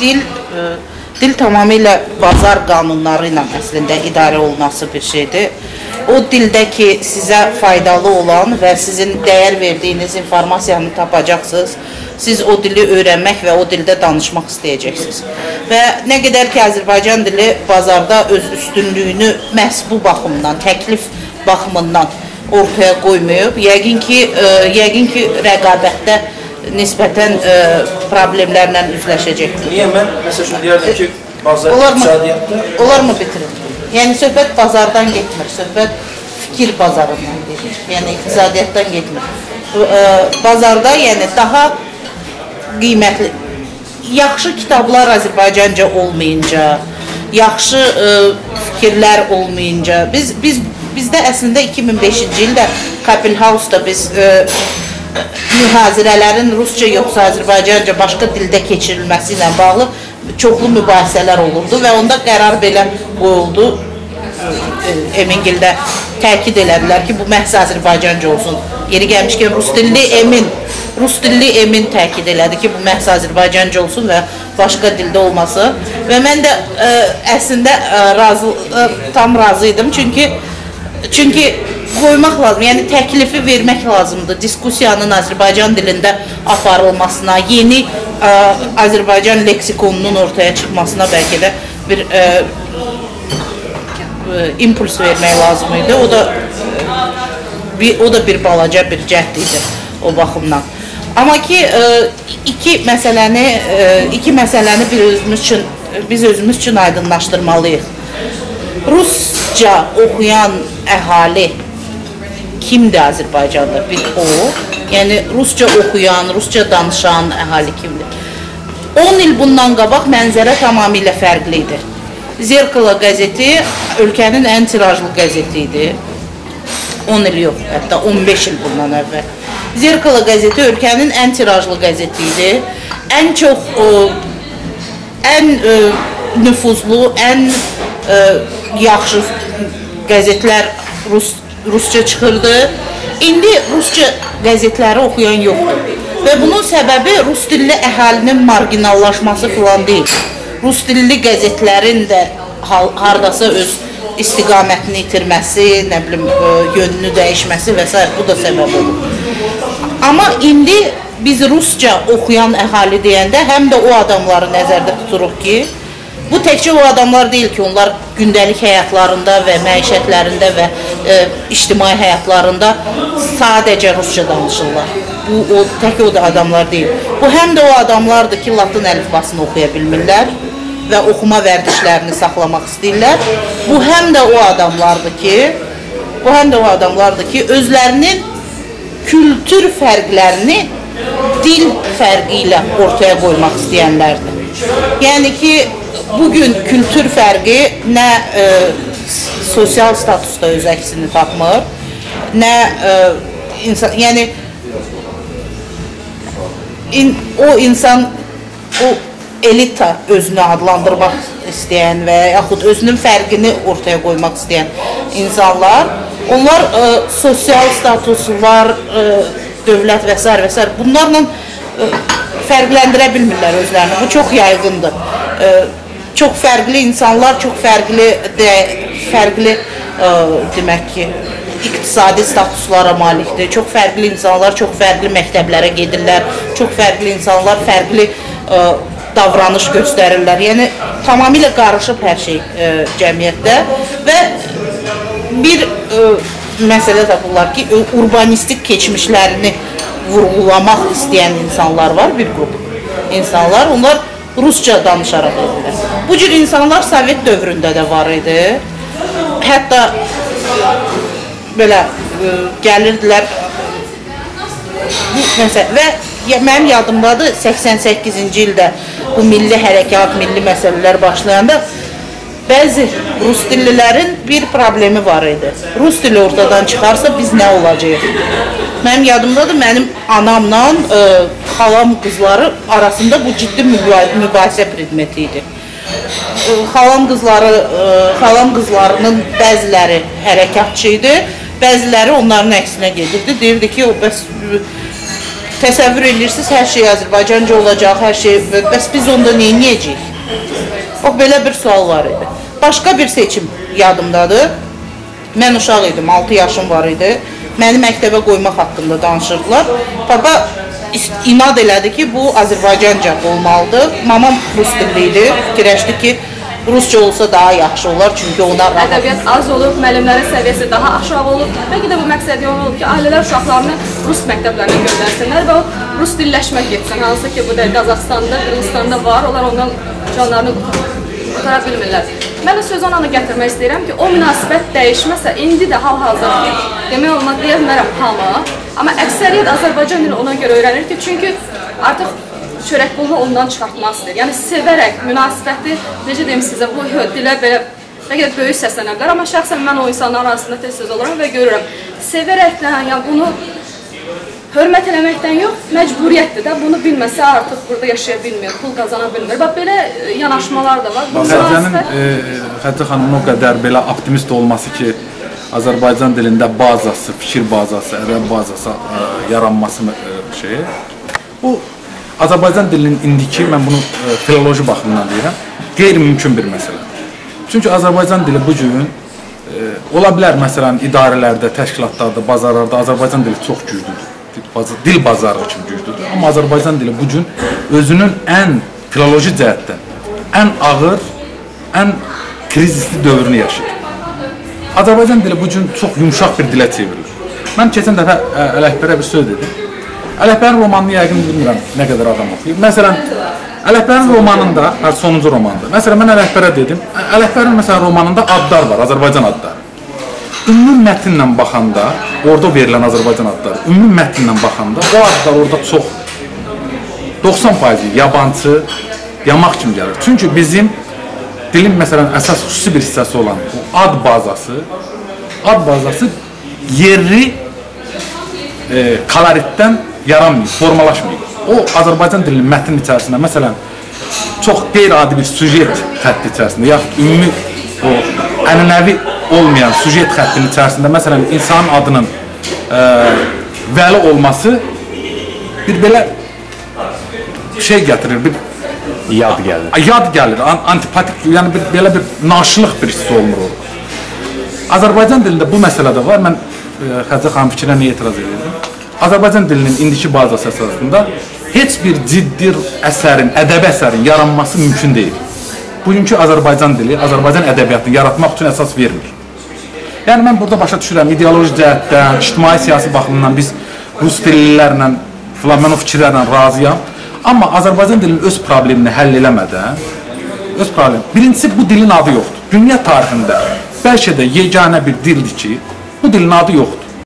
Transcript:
dil e, dil tamamilə bazar qanunları ilə əslində idarə olunası bir şeydir. O dildə ki, sizə faydalı olan və sizin dəyər verdiyiniz informasiyanı tapacaqsınız. Siz o dili öyrənmək və o dildə danışmaq istəyəcəksiniz. Və nə qədər ki, Azərbaycan dili bazarda öz üstünlüyünü məhz bu baxımdan, təklif baxımından ortaya qoymayıb. Yəqin ki, ə, yəqin ki, rəqabətdə nisbətən ə, problemlərlə üzləşəcəkdir. Niyə mən məsəl üçün deyərdim ki, bazar Olar mı? iqtisadiyyatda Olar mı bitirin? Yəni söhbət bazardan getmir, söhbət fikir bazarından gedir. Yəni iqtisadiyyatdan getmir. Ə, Bazarda yəni daha qiymətli yaxşı kitablar Azərbaycanca olmayınca, yaxşı ə, fikirlər olmayınca biz biz bizdə əslində 2005-ci ildə House-da biz ə, mühazirələrin rusca yoxsa Azərbaycanca başqa dildə keçirilməsi ilə bağlı çoxlu mübahisələr olurdu və onda qərar belə qoyuldu. Emingildə təkid elədilər ki, bu məhz Azərbaycanca olsun. Yeri gəlmişkən rus dilli Emin Rus dilli Emin təkid elədi ki, bu məhz Azərbaycanca olsun və başqa dildə olması. Və mən də ə, əslində ə, razı ə, tam razı idim çünki çünki qoymaq lazım, yəni təklifi vermək lazımdır. Diskussiyanın Azərbaycan dilində aparılmasına, yeni ə, Azərbaycan leksikonunun ortaya çıxmasına bəlkə də bir ə, ə, impuls vermək lazım idi. O da bir, o da bir balaca bir cəhd idi o baxımdan. Amma ki ə, iki məsələni ə, iki məsələni bir özümüz üçün biz özümüz üçün aydınlaşdırmalıyıq. Rusca oxuyan əhali kimdir Azərbaycanda? Bir o, yəni rusca oxuyan, rusca danışan əhali kimdir? 10 il bundan qabaq mənzərə tamamilə fərqli idi. Zerkala qəzeti ölkənin ən tirajlı qəzeti idi. 10 il yox, hətta 15 il bundan əvvəl. Zerkala qəzeti ölkənin ən tirajlı qəzeti idi. Ən çox o, ən ə, nüfuzlu, ən ə, yaxşı qəzetlər rus rusca çıxırdı. İndi rusca qəzetləri oxuyan yoxdur. Və bunun səbəbi rus dilli əhalinin marginallaşması filan deyil. Rus dilli qəzetlərin də hardasa öz istiqamətini itirməsi, nə bilim, ə, yönünü dəyişməsi və s. bu da səbəb olur. Amma indi biz rusca oxuyan əhali deyəndə həm də o adamları nəzərdə tuturuq ki, bu təkcə o adamlar deyil ki, onlar gündəlik həyatlarında və məişətlərində və e, ictimai həyatlarında sadəcə rusca danışırlar. Bu o tək o da adamlar deyil. Bu həm də o adamlardır ki, latın əlifbasını oxuya bilmirlər və oxuma vərdişlərini saxlamaq istəyirlər. Bu həm də o adamlardır ki, bu həm də o adamlardır ki, özlərinin kültür fərqlərini dil fərqi ilə ortaya qoymaq istəyənlərdir. Yəni ki, bu gün kültür fərqi nə e, sosial statusda öz əksini tapmır, nə e, insan, yəni in, o insan o elita özünü adlandırmaq istəyən və yaxud özünün fərqini ortaya qoymaq istəyən insanlar, onlar ə, sosial statuslar, ə, dövlət və s. və s. bunlarla ə, fərqləndirə bilmirlər özlərini. Bu çox yayğındır. Ə, çox fərqli insanlar, çox fərqli də, fərqli ə, demək ki, iqtisadi statuslara malikdir. Çox fərqli insanlar çox fərqli məktəblərə gedirlər. Çox fərqli insanlar fərqli ə, davranış göstərirlər. Yəni tamamilə qarışıb hər şey ə, cəmiyyətdə və bir ə, məsələ tapırlar ki, ö- urbanistik keçmişlərini vurğulamaq istəyən insanlar var, bir qrup insanlar. Onlar rusca danışaraq edirlər. Bu cür insanlar Sovet dövründə də var idi. Hətta belə ə, gəlirdilər bu məsələ və ya, mənim yadımdadır 88-ci ildə bu milli hərəkat, milli məsələlər başlayanda bəzi rus dillilərin bir problemi var idi. Rus dili ortadan çıxarsa biz nə olacağıq? Mənim yadımdadır, mənim anamla ə, xalam qızları arasında bu ciddi müba- mübahisə predmeti idi. Ə, Xalam qızları, ə, xalam qızlarının bəziləri hərəkatçı idi, bəziləri onların əksinə gedirdi. Deyirdi ki, o bəs təsəvvür edirsiniz, hər şey Azərbaycanca olacaq, hər şey bəs biz onda nə edəcəyik? O belə bir sual var idi. Başqa bir seçim yadımdadır. Mən uşaq idim, 6 yaşım var idi. Məni məktəbə qoymaq haqqında danışırdılar. İs- inad elədi ki, bu Azərbaycanca olmalıdır. Mamam rus dilli idi. Fikirləşdi ki, rusca olsa daha yaxşı olar, çünki ona rahat Ədəbiyyat az olub, müəllimlərin səviyyəsi daha aşağı olub. Bəlkə də bu məqsəd yolu olub ki, ailələr uşaqlarını rus məktəblərinə göndərsinlər və o rus dilləşmə getsin. Hansı ki, bu da Qazaxstanda, Qırğızstanda var, onlar ondan canlarını qurtara bilmirlər. Mən də sözü ona gətirmək istəyirəm ki, o münasibət dəyişməsə, indi də hal-hazırda demək olmaz deyə bilmərəm hamı, amma əksəriyyət Azərbaycan dili ona görə öyrənir ki, çünki artıq çörək pulunu ondan çıxartmaq istəyir. Yəni sevərək münasibəti necə deyim sizə bu dilə belə bəlkə də böyük səslənə bilər, amma şəxsən mən o insanlar arasında tez-tez oluram və görürəm. Sevərəkdən, yəni bunu hörmət eləməkdən yox, məcburiyyətdir də. Bunu bilməsə artıq burada yaşaya bilmir, pul qazana bilmir. Bax belə e, yanaşmalar da var. E, Xədicə xanımın o qədər belə optimist olması ki, Azərbaycan dilində bazası, fikir bazası, ədəb bazası e, yaranması e, şeyi. Bu Azərbaycan dilinin indiki mən bunu e, filoloji baxımdan deyirəm, qeyri-mümkün bir məsələdir. Çünki Azərbaycan dili bu gün ola bilər məsələn idarələrdə, təşkilatlarda, bazarlarda Azərbaycan dili çox güclüdür. Dil bazarı kimi güclüdür. Amma Azərbaycan dili bu gün özünün ən filoloji cəhətdən ən ağır, ən krizisli dövrünü yaşayır. Azərbaycan dili bu gün çox yumşaq bir dilə çevrilir. Mən keçən dəfə ə, Ələkbərə bir söz dedim. Ələkbərin romanını yəqin bilmirəm nə qədər adam oxuyub. Məsələn, Ələkbərin romanında, hə, sonuncu romandır. Məsələn, mən Ələkbərə dedim, Ələkbərin məsələn romanında adlar var, Azərbaycan adları. Ümumi mətnlə baxanda, orada verilən Azərbaycan adları, ümumi mətnlə baxanda o adlar orada çox 90% yabancı, yamaq kimi gəlir. Çünki bizim dilin məsələn əsas xüsusi bir hissəsi olan bu ad bazası, ad bazası yerli e, koloritdən yaranmıyor, formalaşmıyor. O Azərbaycan dilinin mətnin içərisində məsələn çox qeyri-adi bir sujet xətti içərisində yaxud ümumi o ənənəvi olmayan sujet xəttinin içərisində məsələn insanın adının e, vəli olması bir belə şey gətirir, bir Yad gəlir. yad gəlir, an antipatik, yəni bir belə bir naşılıq bir hiss olunur orada. Azərbaycan dilində bu məsələ də var. Mən e, Xəzər xanım fikrinə niyə etiraz edirəm? Azərbaycan dilinin indiki bazası əsasında heç bir ciddi əsərin, ədəbi əsərin yaranması mümkün deyil. Bugünkü Azərbaycan dili Azərbaycan ədəbiyyatını yaratmaq üçün əsas vermir. Yəni mən burada başa düşürəm, ideoloji cəhətdən, ictimai siyasi baxımdan biz rus dillilərlə, filan mən o fikirlərlə razıyam. Amma Azərbaycan dilinin öz problemini həll eləmədən öz problem. Birincisi bu dilin adı yoxdur. Dünya tarixində bəlkə də yeganə bir dildir ki, bu dilin adı yoxdur.